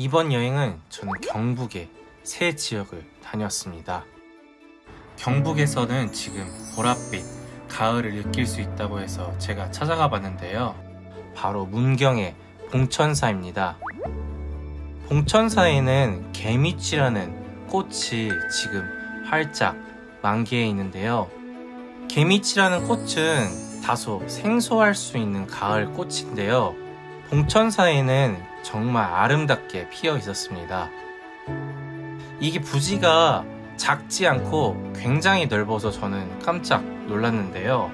이번 여행은 저는 경북의 새 지역을 다녔습니다. 경북에서는 지금 보랏빛 가을을 느낄 수 있다고 해서 제가 찾아가 봤는데요. 바로 문경의 봉천사입니다. 봉천사에는 개미치라는 꽃이 지금 활짝 만개해 있는데요. 개미치라는 꽃은 다소 생소할 수 있는 가을 꽃인데요. 봉천사에는 정말 아름답게 피어 있었습니다. 이게 부지가 작지 않고 굉장히 넓어서 저는 깜짝 놀랐는데요.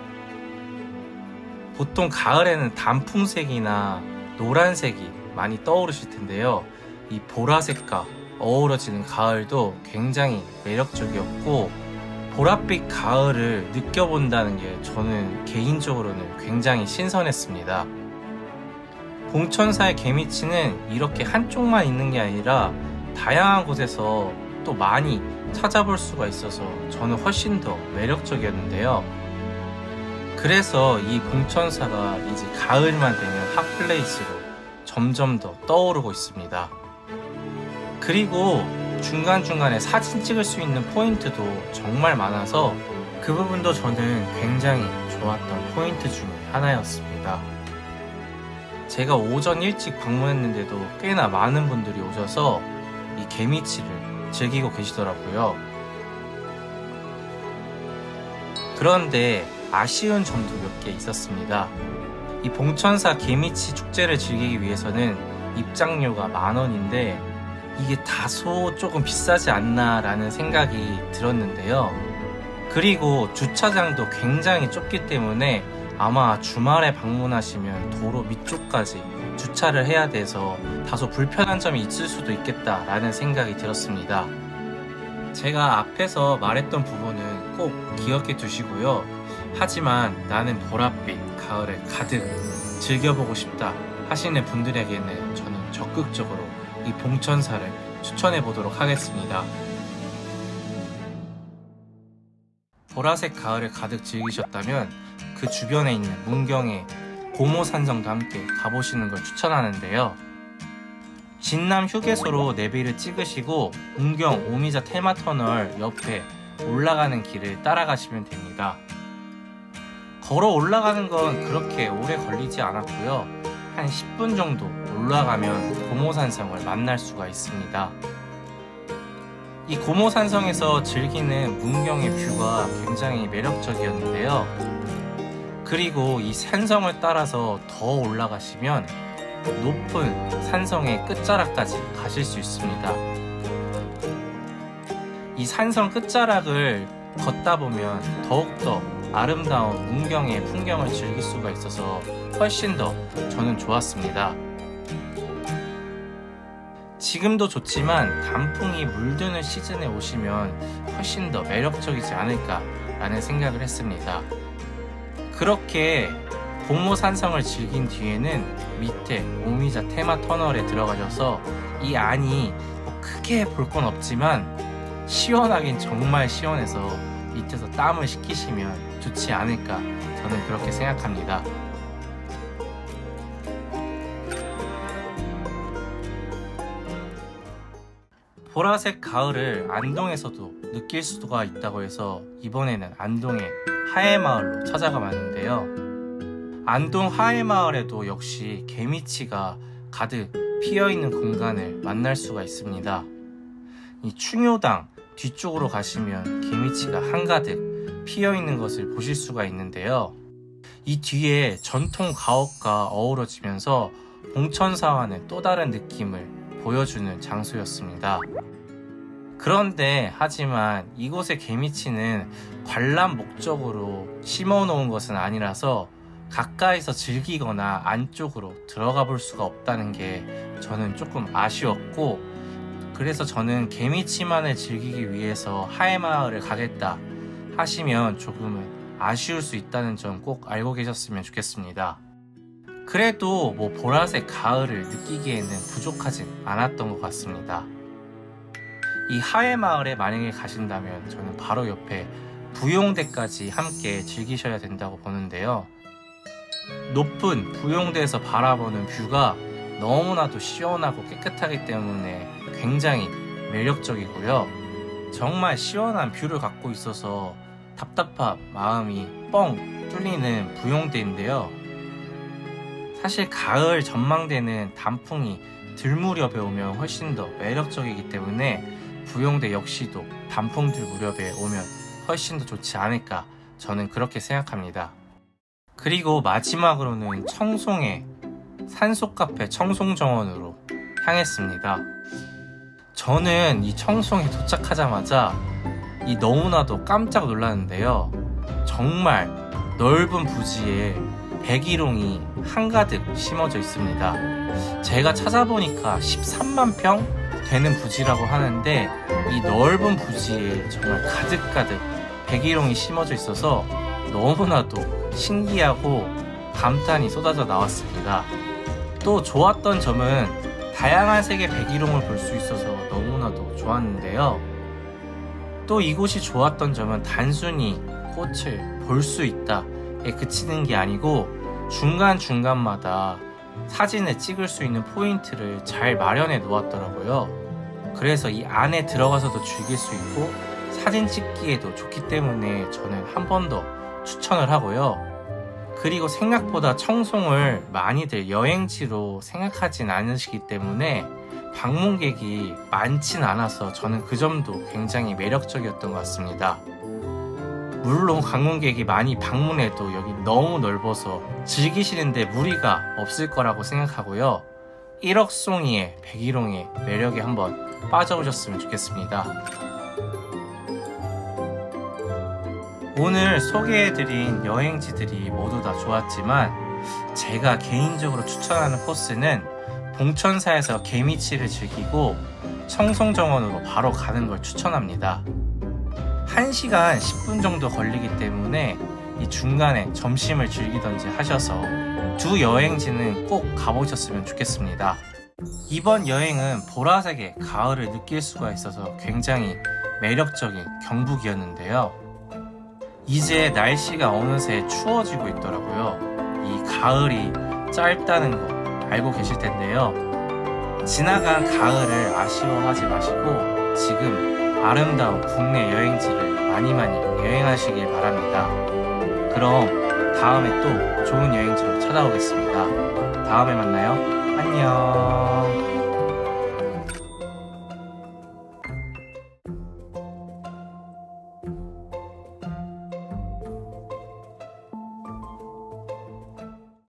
보통 가을에는 단풍색이나 노란색이 많이 떠오르실 텐데요. 이 보라색과 어우러지는 가을도 굉장히 매력적이었고 보랏빛 가을을 느껴본다는 게 저는 개인적으로는 굉장히 신선했습니다. 봉천사의 개미취는 이렇게 한쪽만 있는 게 아니라 다양한 곳에서 또 많이 찾아볼 수가 있어서 저는 훨씬 더 매력적이었는데요. 그래서 이 봉천사가 이제 가을만 되면 hot place로 점점 더 떠오르고 있습니다. 그리고 중간중간에 사진 찍을 수 있는 포인트도 정말 많아서 그 부분도 저는 굉장히 좋았던 포인트 중에 하나였습니다. 제가 오전 일찍 방문했는데도 꽤나 많은 분들이 오셔서 이 개미치를 즐기고 계시더라고요. 그런데 아쉬운 점도 몇 개 있었습니다. 이 봉천사 개미치 축제를 즐기기 위해서는 입장료가 만 원인데 이게 다소 조금 비싸지 않나 라는 생각이 들었는데요. 그리고 주차장도 굉장히 좁기 때문에 아마 주말에 방문하시면 도로 밑쪽까지 주차를 해야 돼서 다소 불편한 점이 있을 수도 있겠다라는 생각이 들었습니다. 제가 앞에서 말했던 부분은 꼭 기억해 두시고요. 하지만 나는 보랏빛 가을을 가득 즐겨보고 싶다 하시는 분들에게는 저는 적극적으로 이 봉천사를 추천해 보도록 하겠습니다. 보라색 가을을 가득 즐기셨다면 그 주변에 있는 문경의 고모산성도 함께 가보시는 걸 추천하는데요. 진남 휴게소로 내비를 찍으시고 문경 오미자 테마터널 옆에 올라가는 길을 따라가시면 됩니다. 걸어 올라가는 건 그렇게 오래 걸리지 않았고요. 한 10분 정도 올라가면 고모산성을 만날 수가 있습니다. 이 고모산성에서 즐기는 문경의 뷰가 굉장히 매력적이었는데요. 그리고 이 산성을 따라서 더 올라가시면 높은 산성의 끝자락까지 가실 수 있습니다. 이 산성 끝자락을 걷다 보면 더욱더 아름다운 문경의 풍경을 즐길 수가 있어서 훨씬 더 저는 좋았습니다. 지금도 좋지만 단풍이 물드는 시즌에 오시면 훨씬 더 매력적이지 않을까라는 생각을 했습니다. 그렇게 공모 산성을 즐긴 뒤에는 밑에 오미자 테마 터널에 들어가셔서 이 안이 뭐 크게 볼 건 없지만 시원하긴 정말 시원해서 밑에서 땀을 식히시면 좋지 않을까 저는 그렇게 생각합니다. 보라색 가을을 안동에서도 느낄 수가 있다고 해서 이번에는 안동의 하회마을로 찾아가 봤는데요. 안동 하회마을에도 역시 개미치가 가득 피어있는 공간을 만날 수가 있습니다. 이 충효당 뒤쪽으로 가시면 개미치가 한가득 피어있는 것을 보실 수가 있는데요. 이 뒤에 전통 가옥과 어우러지면서 봉천사와는 또 다른 느낌을 보여주는 장소였습니다. 그런데 하지만 이곳의 개미치는 관람 목적으로 심어 놓은 것은 아니라서 가까이서 즐기거나 안쪽으로 들어가 볼 수가 없다는 게 저는 조금 아쉬웠고 그래서 저는 개미치만을 즐기기 위해서 하회마을을 가겠다 하시면 조금은 아쉬울 수 있다는 점 꼭 알고 계셨으면 좋겠습니다. 그래도 뭐 보라색 가을을 느끼기에는 부족하진 않았던 것 같습니다. 이 하회마을에 만약에 가신다면 저는 바로 옆에 부용대까지 함께 즐기셔야 된다고 보는데요. 높은 부용대에서 바라보는 view가 너무나도 시원하고 깨끗하기 때문에 굉장히 매력적이고요. 정말 시원한 view를 갖고 있어서 답답한 마음이 뻥 뚫리는 부용대인데요. 사실 가을 전망대는 단풍이 들 무렵에 오면 훨씬 더 매력적이기 때문에 부용대 역시도 단풍들 무렵에 오면 훨씬 더 좋지 않을까 저는 그렇게 생각합니다. 그리고 마지막으로는 청송의 산속카페 청송정원으로 향했습니다. 저는 이 청송에 도착하자마자 이 너무나도 깜짝 놀랐는데요. 정말 넓은 부지에 백일홍이 한가득 심어져 있습니다. 제가 찾아보니까 13만 평 되는 부지라고 하는데 이 넓은 부지에 정말 가득가득 백일홍이 심어져 있어서 너무나도 신기하고 감탄이 쏟아져 나왔습니다. 또 좋았던 점은 다양한 색의 백일홍을 볼 수 있어서 너무나도 좋았는데요. 또 이곳이 좋았던 점은 단순히 꽃을 볼 수 있다 에 그치는 게 아니고 중간중간마다 사진을 찍을 수 있는 포인트를 잘 마련해 놓았더라고요. 그래서 이 안에 들어가서도 즐길 수 있고 사진 찍기에도 좋기 때문에 저는 한 번 더 추천을 하고요. 그리고 생각보다 청송을 많이들 여행지로 생각하진 않으시기 때문에 방문객이 많진 않아서 저는 그 점도 굉장히 매력적이었던 것 같습니다. 물론 방문객이 많이 방문해도 여기 너무 넓어서 즐기시는데 무리가 없을 거라고 생각하고요. 1억 송이의 백일홍의 매력에 한번 빠져보셨으면 좋겠습니다. 오늘 소개해드린 여행지들이 모두 다 좋았지만 제가 개인적으로 추천하는 코스는 봉천사에서 개미치를 즐기고 청송정원으로 바로 가는 걸 추천합니다. 1시간 10분 정도 걸리기 때문에 이 중간에 점심을 즐기던지 하셔서 두 여행지는 꼭 가보셨으면 좋겠습니다. 이번 여행은 보라색의 가을을 느낄 수가 있어서 굉장히 매력적인 경북이었는데요. 이제 날씨가 어느새 추워지고 있더라고요. 이 가을이 짧다는 거 알고 계실 텐데요. 지나간 가을을 아쉬워하지 마시고 지금 아름다운 국내 여행지를 많이 많이 여행하시길 바랍니다. 그럼 다음에 또 좋은 여행지로 찾아오겠습니다. 다음에 만나요. 안녕.